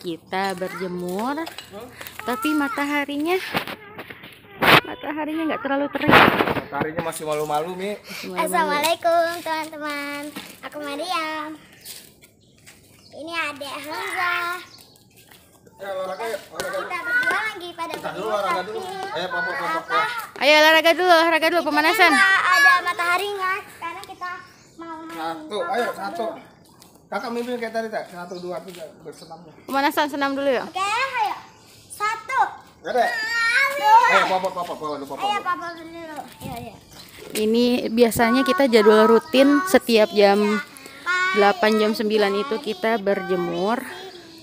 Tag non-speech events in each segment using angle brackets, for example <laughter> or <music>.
Kita berjemur, tapi mataharinya mataharinya nggak terlalu terik. Mataharinya masih malu-malu, Mi. Cuma Assalamualaikum teman-teman. Aku Mariam. Ini adik Hamzah. Ya, olahraga. Kita berdua lagi pada Kita dulu olahraga dulu. Ayo, papa, papa, apa? papa. Ayo olahraga dulu, olahraga dulu pemanasan. Ada mataharinya. Sekarang kita mau main Satu, ayo, satu. Kakak mimpin kayak tadi, tak? Satu, dua, tiga, bersenamnya. Pemanasan senam dulu ya. Oke, ayo. Satu. Ada? Dua. Ayo, papa, papa, papa, dulu, papa. Ayo papa dulu. Iya, iya. Ini biasanya kita jadwal rutin setiap jam 8 jam 9 itu kita berjemur.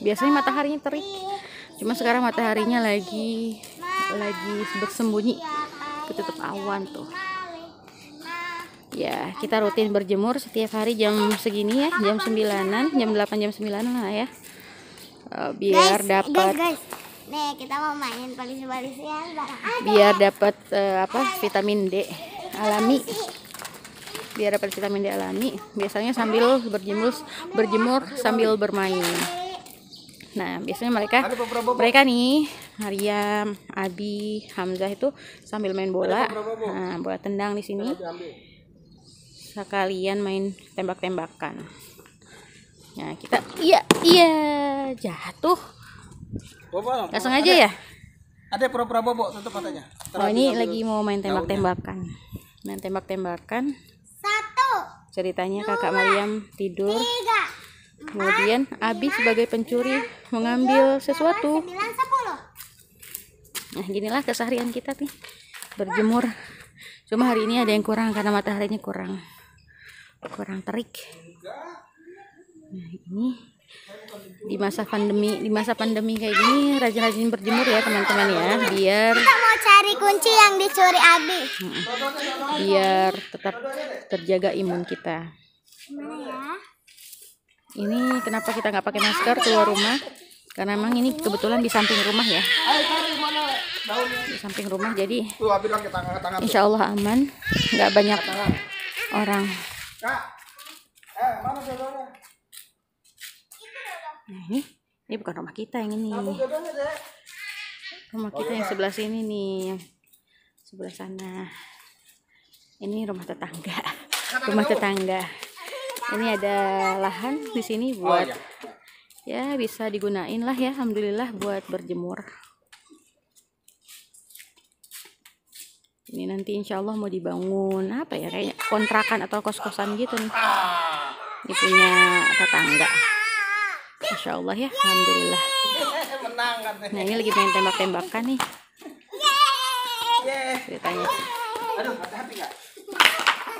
Biasanya mataharinya terik. Cuma sekarang mataharinya lagi lagi bersembunyi ketutup awan tuh. Ya, kita rutin berjemur setiap hari jam segini ya, jam 9-an, jam 8 jam 9 lah ya. Eh, biar dapat guys, guys. Nih, kita mau main polisi-polisian biar dapat eh, apa vitamin D alami. Biar dapat vitamin D alami. Biasanya sambil berjemur berjemur sambil bermain. Nah biasanya mereka mereka nih Mariam Abi Hamzah itu sambil main bola. Nah bola tendang di sini. Sekalian main tembak-tembakan nah kita iya iya jatuh Bobo, nggak sengaja ya Ada pura-pura bobo, tutup matanya. Oh ini lagi mau main tembak-tembakan. Main tembak-tembakan. Satu. Ceritanya kakak Mariam tidur. Tiga. Kemudian Abi sebagai pencuri mengambil sesuatu. Sembilan, sepuluh. Nah ginilah keseharian kita nih. Berjemur. Cuma hari ini ada yang kurang karena mataharinya kurang. Kurang terik. Nah ini di masa pandemi di masa pandemi kayak gini rajin-rajin berjemur ya teman-teman ya biar Kita mau cari kunci yang dicuri Abi. biar tetap terjaga imun kita. Ya? Ini kenapa kita nggak pakai masker keluar rumah? Karena emang ini kebetulan di samping rumah ya, Ayo, cari mana daunnya. di samping rumah. Jadi Tuh, ambil lagi tangan-tangan. insya Allah aman, nggak banyak orang. Kak. Eh, mana jodohnya? Nah ini, ini bukan rumah kita yang ini, rumah kita yang sebelah sini nih, yang sebelah sana. Ini rumah tetangga, rumah tetangga. Ini ada lahan di sini Oh, buat iya. ya bisa digunain lah ya alhamdulillah buat berjemur ini nanti insya Allah mau dibangun apa ya kayak kontrakan atau kos-kosan gitu nih ini punya tetangga Masya Allah ya Alhamdulillah nah ini lagi main tembak-tembakan nih Yeay. ceritanya Aduh,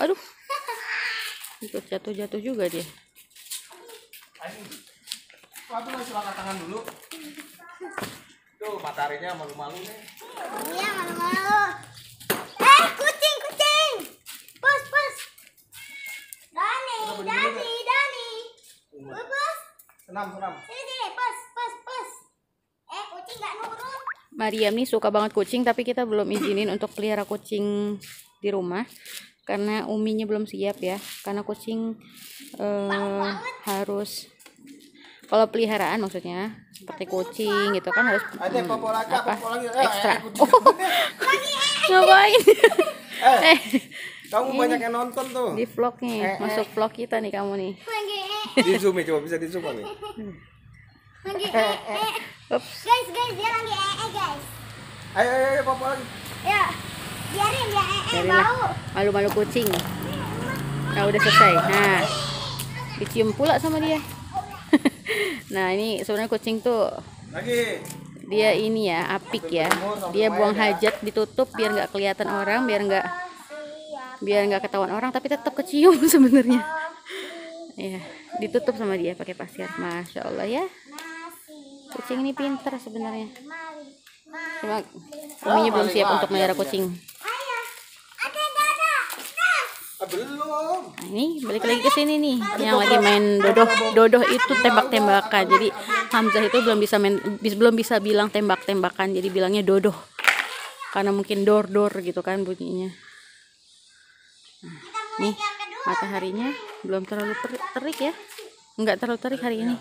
aduh ikut jatuh-jatuh juga dia Waduh, masih angkat tangan dulu. Tuh, mataharinya malu-malu nih. Iya, malu-malu. Eh, kucing, kucing. Pus, pus. Dani, Dani, Dani. Senam, senam. Sini, sini. Pus, pus, pus. Eh, kucing nggak nurut. Mariam nih suka banget kucing tapi kita belum izinin untuk pelihara kucing di rumah karena uminya belum siap ya karena kucing eh, harus kalau peliharaan maksudnya seperti kucing gitu kan harus lagi, apa. Eh, ekstra eh, kucing. <laughs> <laughs> oh ngapain Eh, eh kamu banyak yang nonton tuh. di vlog nih masuk vlog kita nih kamu nih Lagi, Di zoom ya, coba bisa di zoom nih. lagi, eh, eh. Ups. Guys, guys, dia lagi eh, eh, guys. Ayo, ayo, ayo, popo lagi. Ya, biarin dia eh, eh, bau. malu-malu kucing nah udah selesai nah dicium pula sama dia <laughs> nah ini sebenarnya kucing tuh Lagi. Dia ini ya apik ya. Dia buang hajat ditutup biar nggak kelihatan orang biar nggak biar nggak ketahuan orang tapi tetap kecium <laughs> sebenarnya. Ya ditutup sama dia pakai pasir. Masya allah ya. Kucing ini pintar sebenarnya. Cuma uminya belum siap untuk melihara kucing Ayo. Ada, ada, ada. Nah. Ah, Nah, ini balik lagi ke sini nih yang lagi main dodoh dodoh itu tembak-tembakan. Jadi Hamzah itu belum bisa main belum bisa bilang tembak-tembakan. Jadi bilangnya dodoh. Karena mungkin dor dor gitu kan bunyinya. Nah, nih mataharinya belum terlalu ter- terik ya. Nggak terlalu terik hari ini.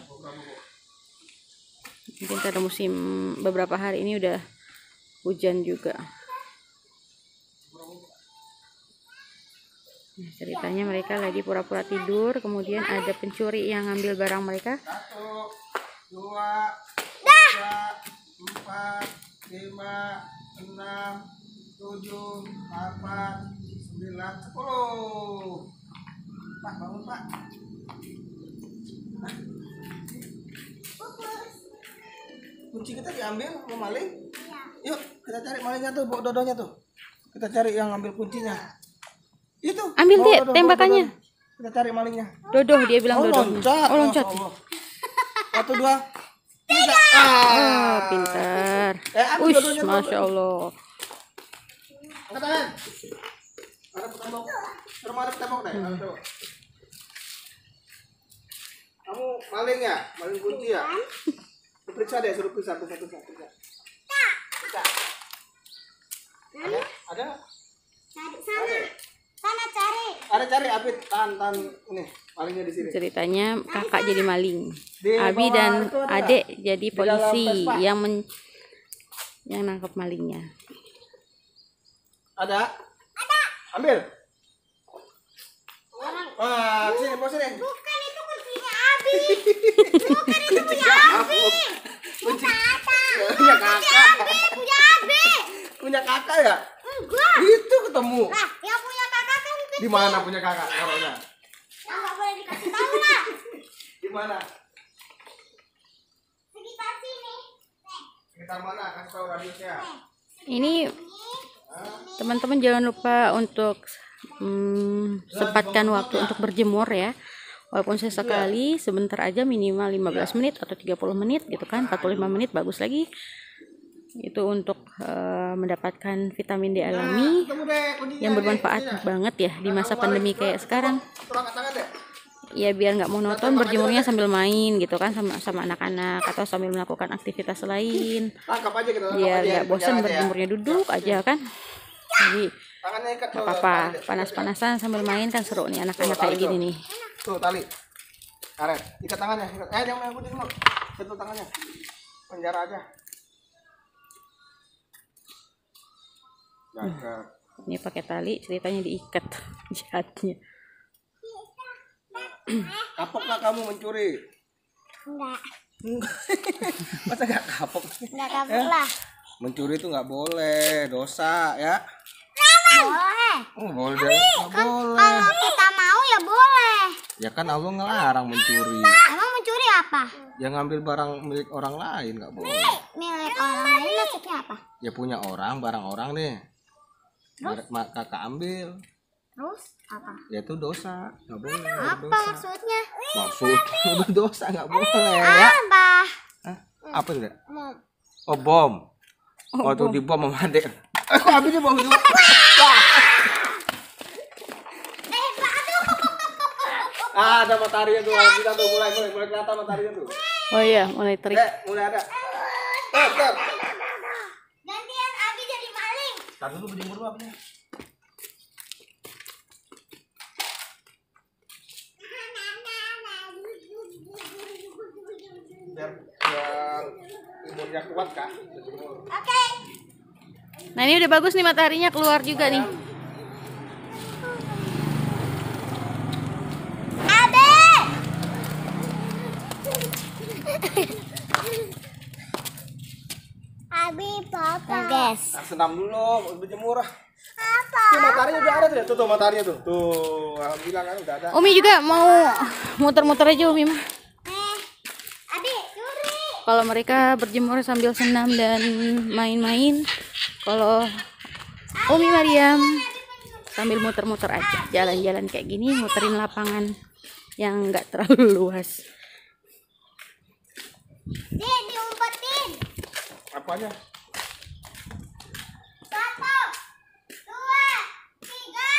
Mungkin karena musim beberapa hari ini udah hujan juga Nah, ceritanya mereka lagi pura-pura tidur kemudian ada pencuri yang ngambil barang mereka Satu, dua, tiga, empat, lima, enam, tujuh, delapan, sembilan, sepuluh. Pak, bangun pak. Kunci kita diambil sama maling. Yuk, kita cari malingnya tuh, bawa dodonya tuh. Kita cari yang ambil kuncinya. Itu. Ambil, dodo, bawa tembakannya. Kita cari malingnya. dodoh dia bilang Oh, dodoh loncat. oh loncat Masya Allah. Satu, dua, tiga. oh Ah. pintar Eh, Ush, masya allah Angkat tangan. Ada tembok. Rumah ada tembok deh. Ada tembok. Kamu maling ya? Maling kunci ya? Periksa deh, suruh periksa, periksa, periksa. periksa. Periksa. Ada? Ada? Cari sana. Sana cari. Ada cari Abi tahan tahan ini malingnya di sini. ceritanya kakak jadi maling Di Abi dan itu adek jadi polisi yang men yang nangkap malingnya Ada? Ada. Ambil. Wah, sini, bawa sini. Bukan itu kuncinya Abi. Kunci kamu. Kunci. Punya kakak. Punya Abi. Punya kakak ya? Enggak. Itu ketemu. Lah, yang punya kakak kan itu. Di mana punya kakak? Taruhnya. Nggak boleh dikasih tahu lah. <laughs> Di mana? Sekitar sini. Nih, Sekitar mana? Kasih tahu radiusnya. ini teman-teman jangan lupa untuk hmm, sempatkan waktu untuk berjemur ya walaupun sesekali sebentar aja minimal 15 menit atau 30 menit gitu kan 45 menit bagus lagi itu untuk eh, mendapatkan vitamin D alami deh kuncinya. yang bermanfaat banget ya di masa pandemi kayak sekarang ya biar nggak monoton berjemurnya sambil main gitu kan sama sama anak-anak atau sambil melakukan aktivitas lain tangkap biar nggak bosan ya. berjemurnya duduk aja kan jadi nggak apa-apa panas-panasan sambil main kan seru nih anak-anak kayak gini nih Tuh tali. Karet. Ikat tangannya. Ikat. Eh, jangan yang putih dulu. Sentuh tangannya. Penjara aja. Cakep. ini pakai tali ceritanya diikat <laughs> jahatnya Kapok nggak kamu mencuri? Enggak. <laughs> Masa nggak kapok? Enggak kapok lah. Mencuri itu nggak boleh, dosa ya. Boleh. Oh, boleh deh. Nggak boleh. Kalau kita mau ya boleh. Ya kan Allah ngelarang mencuri. Emang mencuri apa? Ya ngambil barang milik orang lain nggak boleh. Milik orang lain maksudnya apa? Ya punya orang, barang orang nih. Ma- kakak ambil, Terus apa? ya itu dosa, nggak boleh. Apa Dosa. maksudnya? Maksud <laughs> itu dosa nggak boleh ya. Apa? Hah? Apa? Mau Oh bom. Oh, tuh di bom sama adek. Eh, <laughs> kok habisnya bom juga? Wah. Ah, ada mataharinya tuh. Bisa tuh mulai mulai mulai kelihatan mataharinya tuh. oh iya mulai terik Dek, mulai ada. Tuh, tuh. gantian Abi jadi maling. Tar dulu berjemur dulu apanya. Biar biar imunnya kuat kak. Berjemur. Oke. nah ini udah bagus nih mataharinya keluar juga nih. Abi papa. Guys. Nah, senam dulu, berjemur ah. Apa? Tuh mataharinya udah ada tuh, ya? tuh, tuh mataharinya tuh. Tuh, alhamdulillah kan udah ada. Umi juga mau muter-muter aja Umi mah Eh, Abi, curi. kalau mereka berjemur sambil senam dan main-main kalau Umi Mariam sambil muter-muter aja jalan-jalan kayak gini muterin lapangan yang nggak terlalu luas Dek, diumpetin. Apanya? Satu, dua, tiga,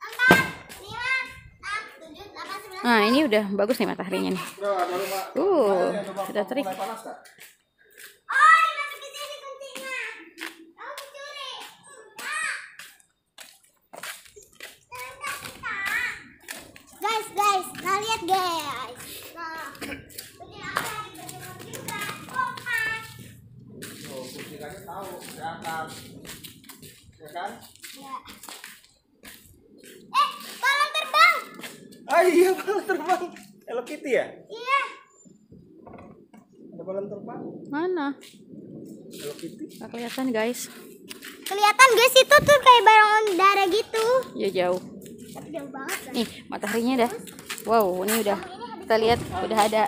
empat, lima, enam, tujuh, delapan, sembilan. nah ini udah bagus nih mataharinya nih uh sudah terik? Oh. Guys, guys, nah lihat guys. Nah, ini apa yang berjemur juga. Opa. Makan. Ya kan? Ya. Eh, balon terbang. Ah iya balon terbang. Hello Kitty ya? Iya. Ada balon terbang. Mana? Hello Kitty. Nggak kelihatan guys. Kelihatan guys itu tuh kayak balon udara gitu. Ya jauh. Tapi jauh banget lah. Nih mataharinya dah. Wow, ini udah kita lihat udah ada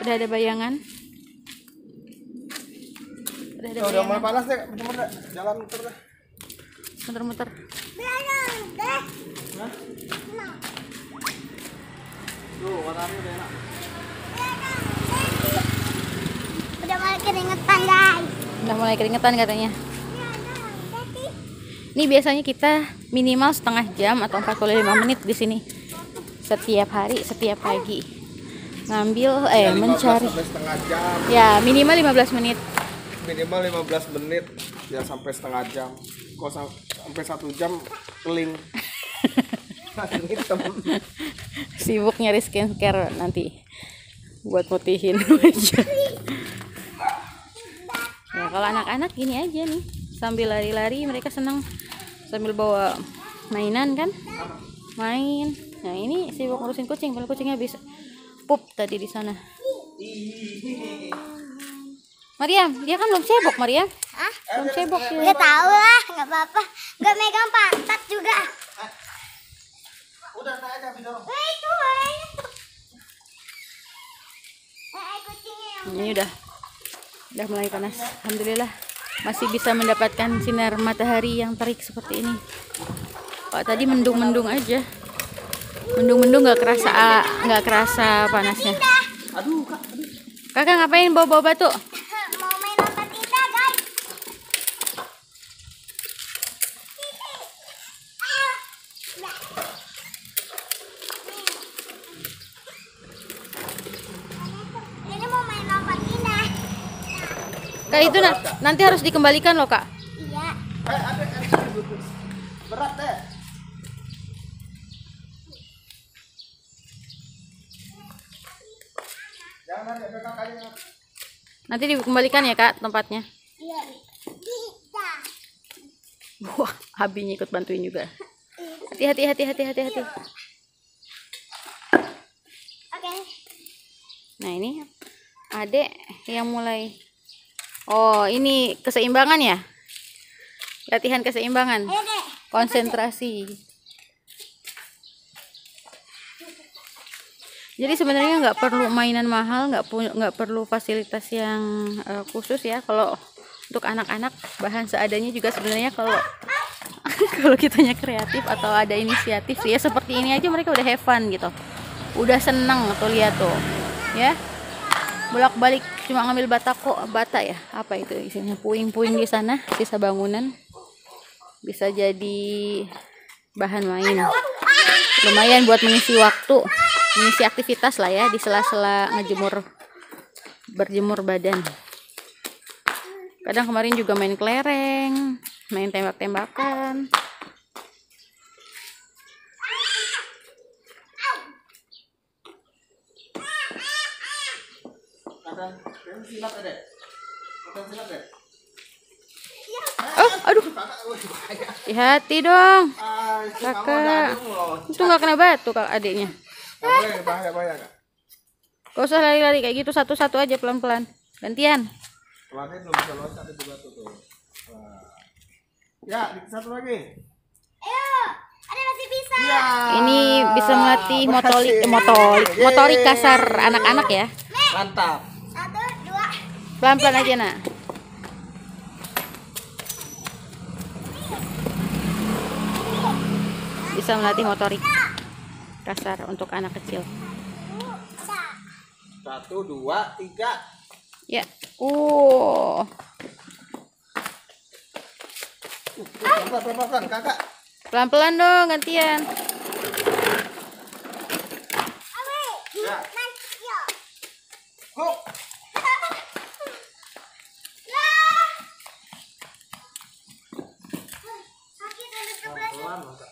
udah ada bayangan. Udah ada udah mulai panas deh, muter deh. Jalan muter deh. Muter-muter. Deh. Hah? Nah. Tuh, udah enak. Udah mulai keringetan guys. Udah mulai keringetan katanya. Iya, Ini biasanya kita minimal setengah jam atau 45 menit di sini. Setiap hari, setiap pagi. Ngambil eh Ya, 15 mencari. jam. Ya, minimal 15 menit. Minimal 15 menit ya sampai setengah jam. Kok sam- sampai satu jam keling. Hitam. <laughs> Sibuk nyari skincare nanti buat putihin wajah. ya kalau anak-anak gini aja nih sambil lari-lari mereka senang sambil bawa mainan kan main nah ini sibuk ngurusin kucing kalau kucingnya bisa pup tadi di sana Mariam dia kan belum cebok Mariam Hah? belum cebok dia Gak tau lah, gak apa-apa. Gak megang pantat juga. Udah naik aja bidang. Eh, itu eh. Kucingnya yang ini udah udah mulai panas alhamdulillah masih bisa mendapatkan sinar matahari yang terik seperti ini Pak tadi mendung-mendung aja mendung-mendung nggak kerasa ah, nggak kerasa panasnya Aduh, Kak. Aduh. kakak ngapain bawa-bawa batu mau main lompat indah guys. Ah. Nah. Ini mau main lompat indah. kak itu na- nanti harus dikembalikan loh kak Iya. Eh, berat deh. Jangan ada kakaknya. nanti dikembalikan ya kak tempatnya Iya. Bisa. wah abinya ikut bantuin juga hati-hati hati-hati hati-hati Oke. nah ini adek yang mulai oh ini keseimbangan ya? Latihan keseimbangan? Konsentrasi. Jadi sebenarnya nggak perlu mainan mahal nggak nggak perlu fasilitas yang eh, khusus ya. Kalau untuk anak-anak bahan seadanya juga sebenarnya kalau <laughs> kalau kitanya kreatif atau ada inisiatif ya seperti ini aja mereka udah have fun gitu. Udah seneng tuh lihat tuh ya. Bolak balik cuma ngambil bata kok bata ya? Apa itu isinya? Puing-puing di sana sisa bangunan. Bisa jadi bahan main. Lumayan buat mengisi waktu mengisi aktivitas lah ya di sela-sela ngejemur berjemur badan. Kadang kemarin juga main kelereng main tembak-tembakan Kadang kadang silat ada. Kadang silat ada. oh aduh Kakak, wih, bahaya. hati dong Kakak. itu nggak kena batu kak adiknya bahaya bahaya kak. gak usah lari-lari kayak gitu satu-satu aja pelan-pelan gantian Pelatih belum bisa loncat itu batu tuh. Wah. Ya, satu lagi. Ayo. Ada masih bisa. Iya. ini bisa melatih motorik motorik motorik kasar anak-anak ya Mantap. Pelan-pelan aja nak. Bisa melatih motorik kasar untuk anak kecil. Satu, dua, tiga. ya. Uh pelan-pelan dong gantian Awe. Ya. Nanti ya. Hop. Ya. Sakit ada sebelah. Pelan masa.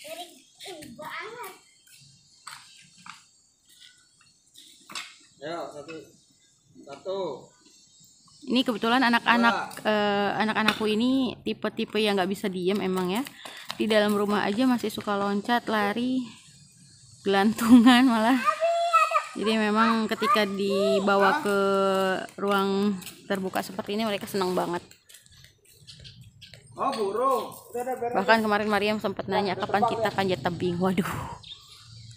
Dari ini banget. Ya, satu. Satu. Ini kebetulan anak-anak eh, anak-anakku ini tipe-tipe yang nggak bisa diem emang ya. Di dalam rumah aja masih suka loncat, lari, gelantungan malah. Jadi memang ketika dibawa ke ruang terbuka seperti ini mereka senang banget. Oh. Bahkan kemarin Mariam sempat nanya kapan kita panjat tebing. Waduh.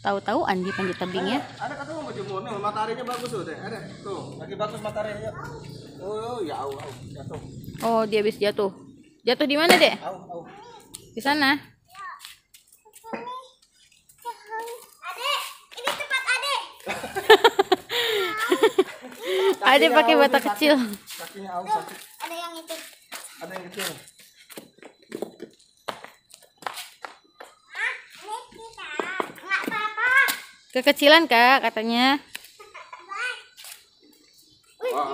Tahu-tahu Andi panjat tebing ya. Ada kata mau jemur nih, mataharinya bagus tuh, deh. Ada. Tuh, lagi bagus mataharinya. Oh, ya au, au, jatuh. Oh, dia habis jatuh. Jatuh di mana, Dek? Au, au. Di sana. Adek, ini tempat adek. Ade pakai bata kecil. Kakinya au sakit. Ada yang itu. Ada yang kecil. Ah, ini kita. Nggak apa-apa. Kekecilan, Kak, katanya.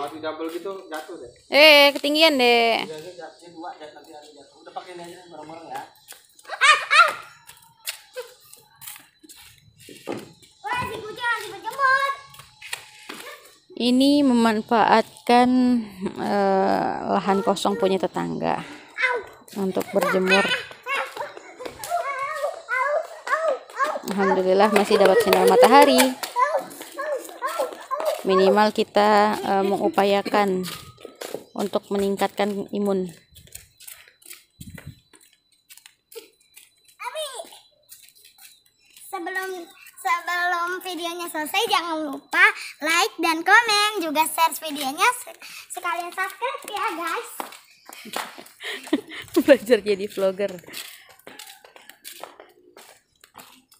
Di double gitu jatuh deh. Eh, ketinggian, Dek. Ya, ya, ya, ini dua, nanti ada jatuh. Udah pakai ini aja bareng-bareng ya. Wah, si kucing lagi berjemur. Ini memanfaatkan eh, lahan kosong punya tetangga untuk berjemur. Alhamdulillah masih dapat sinar matahari. Minimal kita eh, mengupayakan untuk meningkatkan imun. Abi, sebelum sebelum videonya selesai jangan lupa like dan komen juga share videonya se- sekalian subscribe ya guys. <laughs> Belajar jadi vlogger.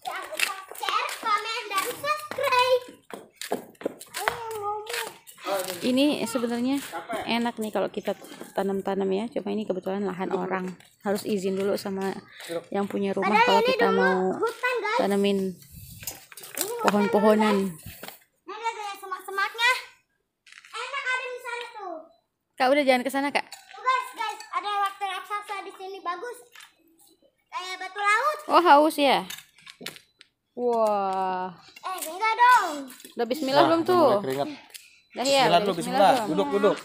Jangan lupa share, komen dan subscribe. Ayo, ngomong. Ini sebenarnya enak nih kalau kita tanam-tanam ya. Cuma ini kebetulan lahan orang. Harus izin dulu sama yang punya rumah kalau kita mau Hutan tanamin pohon-pohonan. Nah, lihat semak-semaknya. Enak ada di sana tuh. Kak udah jangan ke sana, Kak. Tuh guys, guys, ada waktu raksasa di sini bagus. Kayak batu laut. Oh, haus ya? Wah. Eh, enggak dong. Udah bismillah belum tuh? Keringat. Dah ya, Bismillah dulu, bismillah. Duduk, duduk.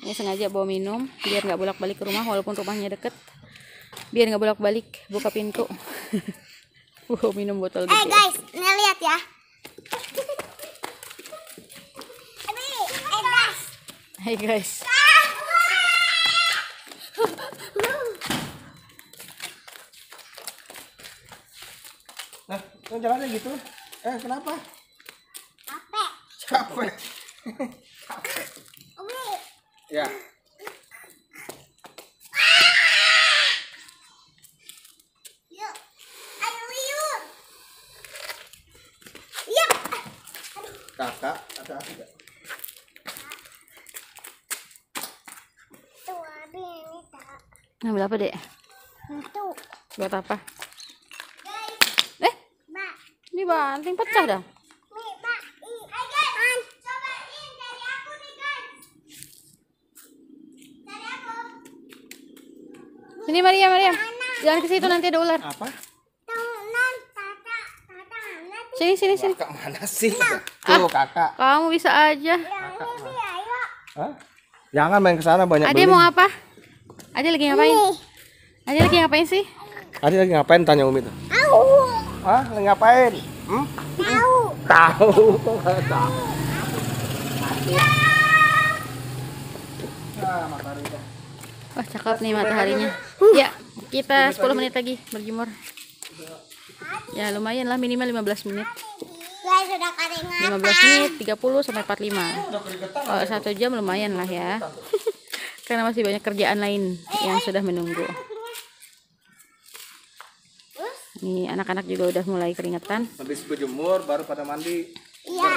Ini sengaja bawa minum biar nggak bolak-balik ke rumah walaupun rumahnya deket. Biar nggak bolak-balik buka pintu. <laughs> Wow, minum botol Eh gede. guys, ini lihat ya. Abi, eh guys. Hai guys. Nah, yang jalannya gitu. Eh, kenapa? Capek. Capek. Abi, Ya. Kakak, ada aku? Tuh. Ngambil apa, Dek? Itu. Buat apa? Guys, Eh, Mbak. ini banting pecah dah. Nih, Mbak. Ih, Hai guys. Cobain dari aku nih guys. Dari aku. Sini Maria, Maria. Jangan ke situ nanti ada ular. Apa? Tuh, non, tata, tata, nanti. Sini, sini, sini. Kakak mana sih? Tuh, kakak. Kamu bisa aja. Ini ayo. Hah? Jangan main ke sana banyak Ade mau apa? Ade lagi ngapain? Ade lagi ngapain sih? Ade lagi ngapain tanya Umi tuh? Au. Hah? Lagi ngapain? Hmm? Tahu. Tahu. Kok nggak tahu? Ah, matahari dah. Wah, cakep nih mataharinya. Ya, kita 10 menit lagi berjemur. Ya, lumayan lah minimal 15 menit. Guys, sudah keringat. 15 menit 30 sampai 45. Kalau satu jam lumayan lah ya. <laughs> Karena masih banyak kerjaan lain yang sudah menunggu. Nih anak-anak juga udah mulai keringetan. Habis berjemur baru pada mandi. Iya.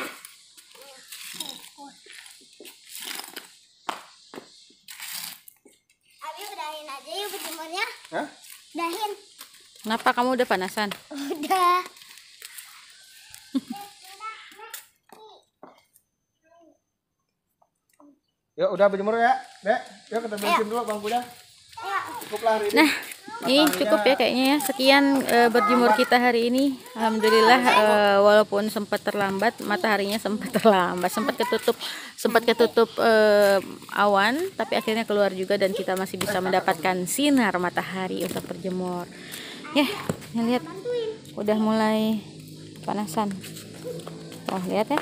Abi udahin aja yuk berjemurnya. Hah? Udahin. Kenapa kamu udah panasan? Udah. Yuk udah berjemur ya, Dek. Yuk kita bersihin dulu bangkunya. Ayo. Cukup lah hari ini. Nah, Ini cukup ya kayaknya ya. Sekian eh, berjemur kita hari ini. Alhamdulillah eh, walaupun sempat terlambat, mataharinya sempat terlambat, sempat ketutup, sempat ketutup eh, awan, tapi akhirnya keluar juga dan kita masih bisa mendapatkan sinar matahari untuk berjemur. Ya, ini lihat udah mulai panasan. Oh, lihat ya.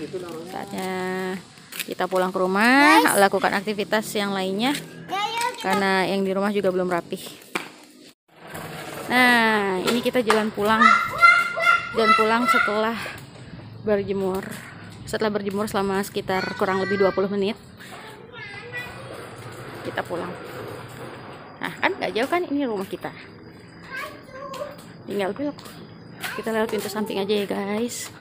Gitu? Saatnya kita pulang ke rumah, lakukan aktivitas yang lainnya Ya. Karena yang di rumah juga belum rapih. Nah, ini kita jalan pulang. Jalan pulang setelah berjemur. Setelah berjemur selama sekitar kurang lebih 20 menit. Kita pulang. Nah, kan nggak jauh kan ini rumah kita. Tinggal belok. Kita lewat pintu samping aja ya, guys.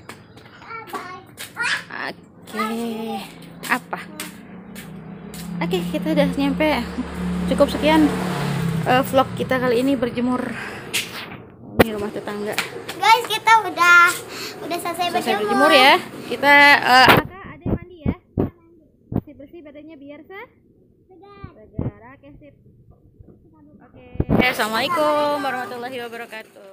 Oke. Apa? Oke, kita udah nyampe. Cukup sekian eh, vlog kita kali ini berjemur. Ini rumah tetangga. Guys, kita udah udah selesai, Selesai berjemur. berjemur ya. Kita Aka, ada mandi ya. Bersih bersih badannya biar. Segar. Oke, sip. Oke. Assalamualaikum warahmatullahi wabarakatuh.